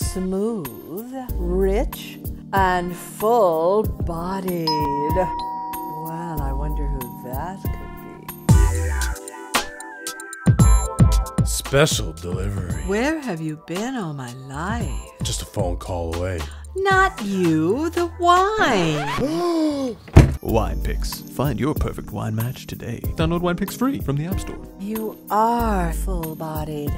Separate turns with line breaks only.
smooth, rich, and full bodied. Well, I wonder who that could be.
Special delivery.
Where have you been all my life?
Just a phone call away.
Not you, the wine.
Wine Picks. Find your perfect wine match today. Download Wine Picks free from the App Store.
You are full bodied.